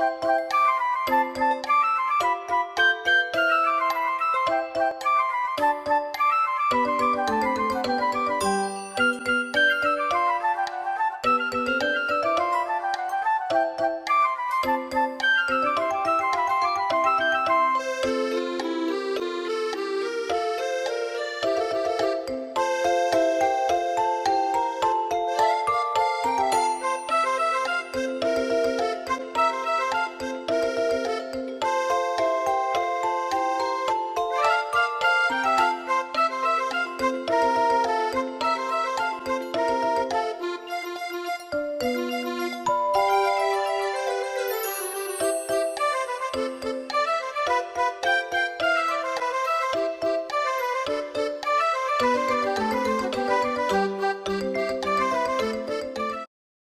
Música